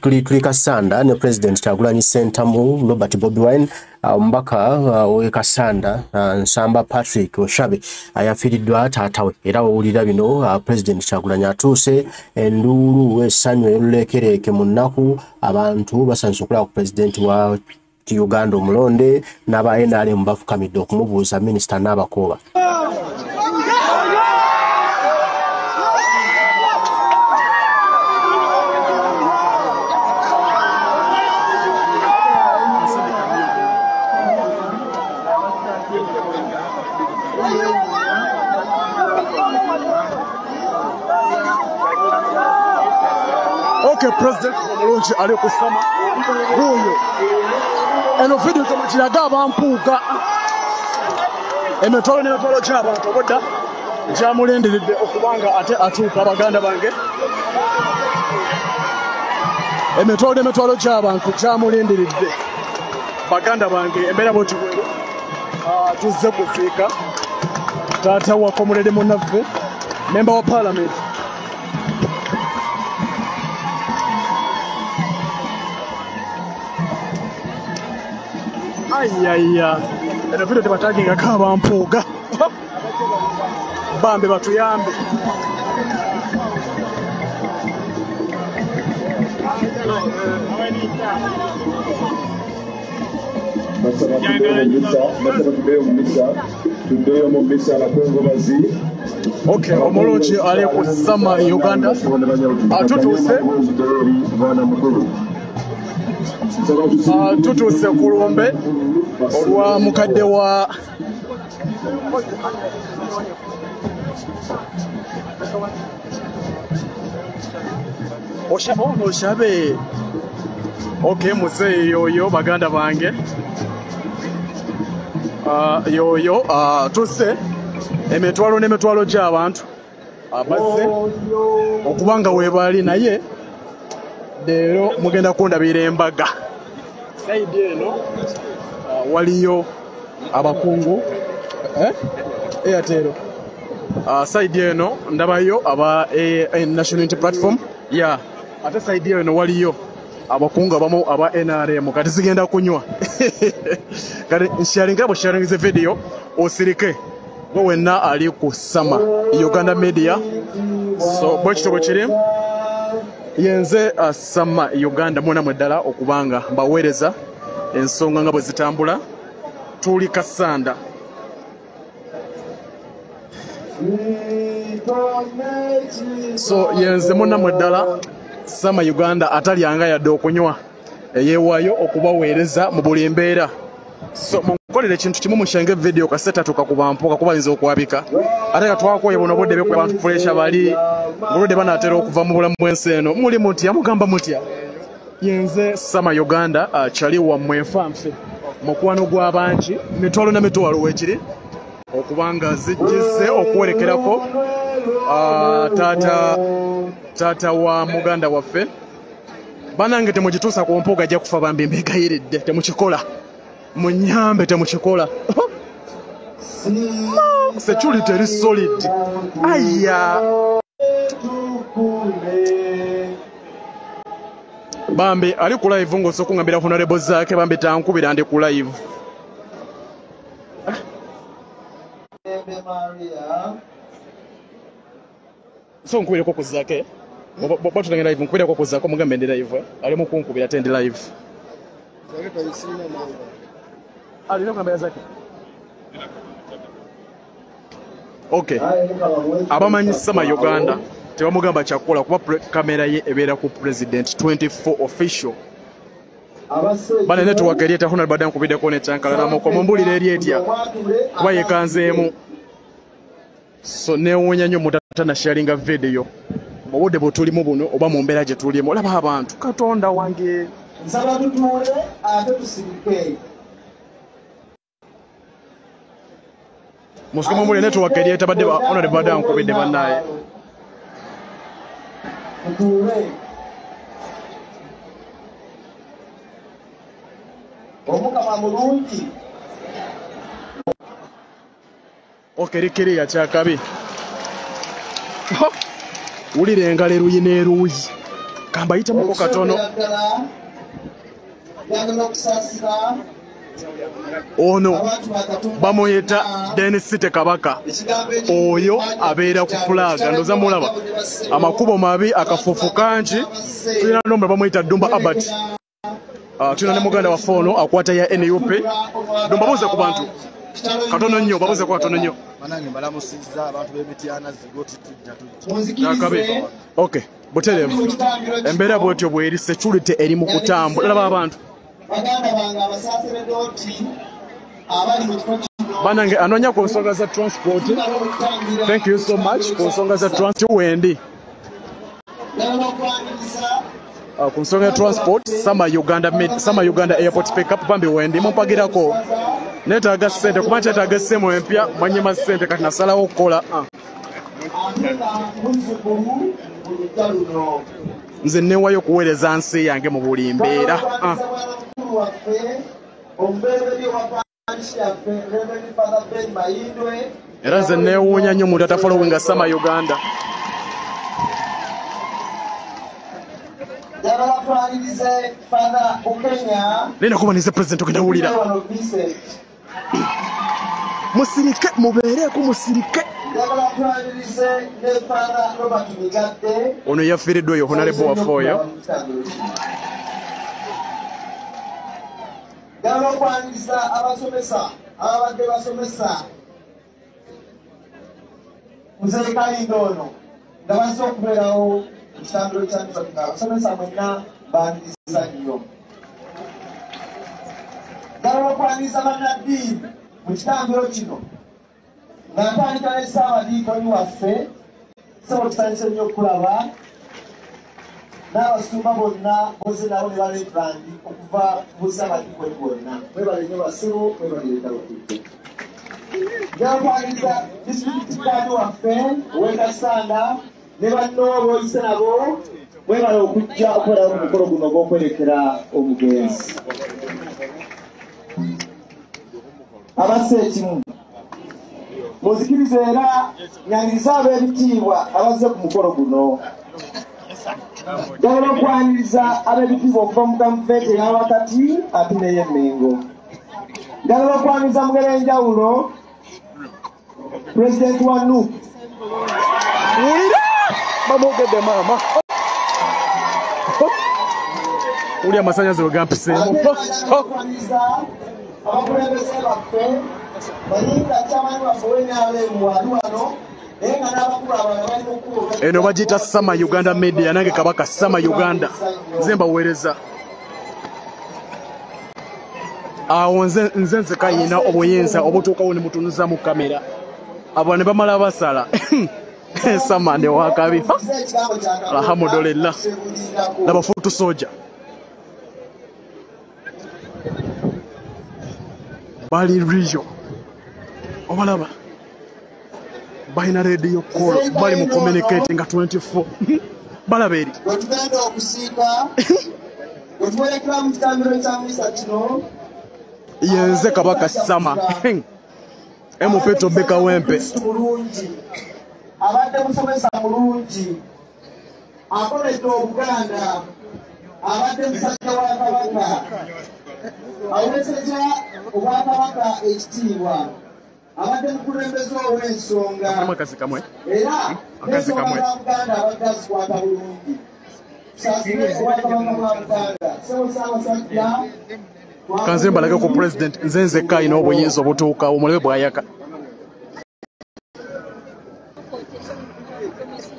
tuli tuli kasanda ne president kyagulanyi sentamu robert bobi wine omubaka uh, we kasanda uh, nsamba patrick oshabe. Ayafiiriddwa taatawe era wowulira bino uh, president kyagulanyi atuuse enduulu essanyu eruleekereeke mu nnaku abantu basanyusa okulaba ku pulezidenti wa uganda omulonde n'aba nrm bafukamidde okumubuuza minisita n'abakooba okay president omulungi ali kusama. Wuuyo eno vidiyo temukiraga abampuuga emitwalo n'emitwalo gy'abantu obudda gyamulindiridde okubanga ate atuuka baganda bange. Emitwalo n'emitwalo gy'abantu gyamulindiridde baganda bange embeera bwoti bweru tuzze kufiika taata wa komulere munaffe memba wa paalamenti ayaya eno vidio tebatagingako abampuuga bambe batuyambe basaba tuddeyo mu misa basaba tuddeyo mu misa tuddeyo mu misa abakungubazi okay omulungi ali ku sama uganda. Tutuuse tutuuse ku lumbe olwa mukadde wa ono oshabe. Okay muzeeyi yoyo baganda bange. Ah, yoyo ah, tusse. Emitwalo n'emitwalo gy'abantu. Abazze okuba nga weebaali naye leero mugenda kundabira embaga. Saidi eno waliyo abakungu eh? airtel. Uh, saidi eno ndabayo aba national unity platform. Ya. Yeah. ate saidi eno waliyo abakungu abamu aba nrm kati zigenda kunywa. Kati nsharinga bwesharingiza video osirike. Gwe wenna ali ku sama uganda media. So bwekito bwe kiri yenze uh, sama uganda mwona mweddala okubanga mbaweereza ensonga nga bwe zitambula tuli kasanda so yenze munnammwe ddala sama uganda atalyanga yadde okunywa. Eyeewaayo okubaweereza mu buli mbeera. So munkolera ekintu kimu mushange vidiyo kasetatu kakubampuka kubayinza okwabika ate nga twakoye buno obudde bekuba abantu puresha bali ngoludde banaatera okuva mu bulamu bw'ensi eno. Muli mutya? Mugamba mutya yenze sama uganda uh, kyali wammwe enfanfe mukwano gw'abangi mitwalo na mitwalo weekiri. Okubanga zijjize okwerekerako uh, taata taata wa muganda waffe. Banange temugituusa ku mpuuga ajja kufa bambi mbegayiridde temukikola. Munyambe temukikola. Security eri solid. Aya bambi ali ku live ng'osa okuŋambira honorable zaake bambi tankubira ndi ku live. So nkubireko ku zaake? Batutange live nkubireko ku zaake omugambe ndi live. Eh? ali mu kunkubira ate ndi live. Alina okugambira zaake? Okay. Abamanyi sama uganda tebamugamba kyakukola kuba kamera ye ebeera ku president 24 official. Bana netiwaka eri etya honal badde nkubiddeko nekyankalanamuko mumbulira eri etya? Kuba yekanzeemu so newuunya nnyo mutanasharinga vidiyo mu budde bwe tulimu buno oba mu mbeera gye tulimu olaba abantu. Katonda wange. Nsaba tutuule ate tusirike musike mumbulire netiwaka eri etabadde honal badde nkubidde bannaye tutuule omukama mulungi. Okerikiriya kyakabi. Wulira engalo eruyi n'eruuyi kambayitemuko katono. Yagala okusaasira ono bamuyita denisite kabaka. Oyo abeera ku fulaga ndoza mulaba. Amakubo mabi akafuufu kangi. Tulina nombe bamuyita dumba abat Ah, tulina ne muganda waffe ono akwata ya nup dumba buuze ku bantu. Katono nnyo babuze ku katono nnyo. Banange mbalamusizza abantu b'emityana zigoti tujja tujja. Nakabe ok butereevu embeera bwetyo bweri security eri mu kutambula. Laba abantu baganda bange abasaasiredde oti abali mu kifo banange anoonya ku nsonga za transport. Thank you so much ku nsonga za transport wendi Uh, ku nsonga ya transport sama uganda sama uganda airport pickup bambi wendi mumpagirako. Neetaaga ssente kuba kyetaaga essimu empya mwanyima ssente kati nasalawo okukola ah. nze neewayo okuweereza nsi yange mu buli mbeera ah. Twakwaniza mwana mukulu waffe omubereberye wa paalishi yaffe reverend father ben mayindwe era nze neewuunya nnyo omuntu atafolowinga sama uganda. Yagala twanirize father bukenya naye nakuba nize pulezidenti ogendawulira wano vincent musirike mubeereeko musirike. Father robert migadde ono yafiiriddwa oyo honarebo waffe oyo yagala okwaniriza abasomesa ababadde basomesa. Muzeyi kalindo ono nga bazze okubeerawo mu kitambiro kyamisa nga abasomesa mwenna baniriza nnyo. Yagala okwaniriza bannaddiini mu kitambiro kino. Nga ntandika ne ssaabadiikoni waffe sebo tusanyuse nnyo okulaba n'abasumba bonna boze nabo ne balebrandi okuva busaabadikoni bonna. Mwebale nnyo basiru mwebaleetaokudde gyakwaniriza disitulikiti kaadi waffe owekasanda ne bannooba oyise nabo mwebale okujja okukolerawo ku mukolo guno gw'okwerekera omugenzi. Abassa ekimu. Muzikirize era nyaniriza ab'ebitiibwa abazze ku mukolo guno njagala okwaniriza ab'ebitiibwa okuva mu gavumenti eya wakati ate n'ey'emmengo njagala okwaniriza mu ngeri enjawulo pulezidenti wa nup wulira bamwogedde maama. Wuli amasanyaze we gampiseemu okwaniriza abakulembeze baffe bayinga kyamanyi baffe wenaalemu wali wano eno bagiyita sama uganda media nange kabaka sama uganda. Nze mbaweereza. Awo nze nzeka yina obuyinza obutuukawo ne mutunuza mu kamera. Abo ne bamala basala. Sama nde wakabi alhamdulillah. Laba futu soja bali riyo obalaba balina rediyo kolo bali mu communicate nga 24 balaba eri wetugenda okusiika wetuwerekera mu kitambiro kya misa kino yenze kabaka sama mp tobeka wempe. mulungi abadde musomesa mulungi akoledde obuganda. Abadde musajja wa kabaka. Aweseza obwakabaka ekitiibwa abadde mukulembeze ow'ensonga. Amakazi kamwe? Era kamwe. n'ensonga za buganda abadde azikwata bulungi. Tusaasire obwakabaka bwa buganda. Sebo saabasajja kanze mbalage ku president nze nzekka alina obuyinza obutuukawo mulabe bwayaka.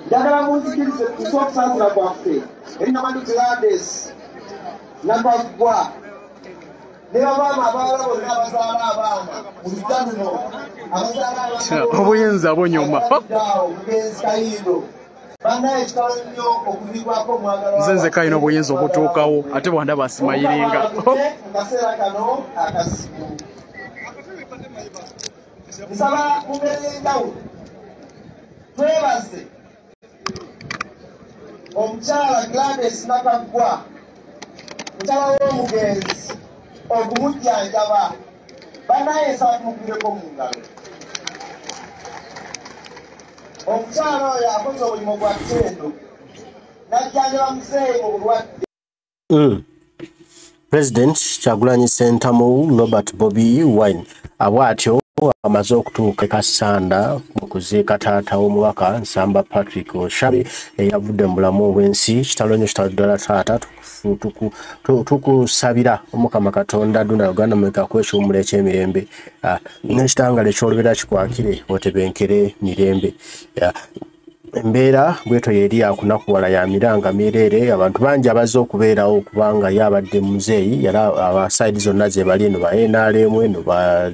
Njagala munzikirize tusa okusaasira kwaffe erinamani glades nagaggwa ne babaama abawala bonna abazaala abaana mu luno abazaala obuyinza bunyuma nze nzekka alina obuyinza obutuukawo ate bwandaba asimayiringa nsaba mu ngeri y'enjawulo twebaze. Omukyala glades nakaggwa mukyala w'omugenzi okumujjanjaba bannaye nsaba tumukubireko mu ngalo omukyala oyo akoze omulimu gwa ttendo najjanjaba muzeeyi mu bulwadde. President Kyagulanyi Ssentamu Robert Bobi Wine abwatyo amaze okutuuka e Kasanda mu kuziika taata w'omubaka Nsamba Patrick Oshabe eyavudde mu bulamu obw'ensi kitalo nnyo kitalo ddala taata tukusabira omukama katonda duna uganda mweka kwekiwumula ekyemirembe Ah, n'ekitangala ekyolubera kikwakire otebenkere mirembe. Ah, embeera bweto yeri yakunakuwala ya miranga mireere abantu bangi abazze okubeerawo kubanga ye abadde muzeeyi yali abasaidi zonna ze bali eno ba nrm eno ba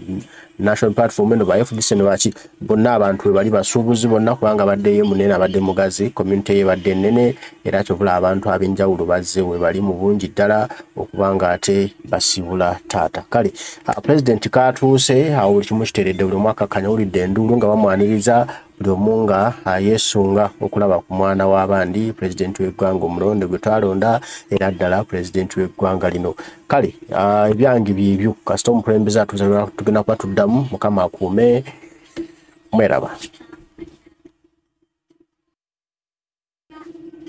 national platform eno ba fdc eno baki bonna abantu we bali basuubuzi bonna kubanga abaddeyo munene abadde mugazi community ye ebadde nnene era kyovula abantu ab'enjawulo bazze we bali mu bungi ddala okubanga ate basibula taata. Kale ah, president katuuse awo buli kimu kiteredde buli omu akakkanya wulidde enduulu nga bamwaniriza buli omu nga yeesunga okulaba ku mwana w'abandi pulezidenti w'eggwanga omulonde gwe twalonda era ddala pulezidenti w'eggwanga lino. Kale ah, ebyange byebyo kasita omukulembeze atuuza tugenda kuba tuddamu mukama akuume mweraba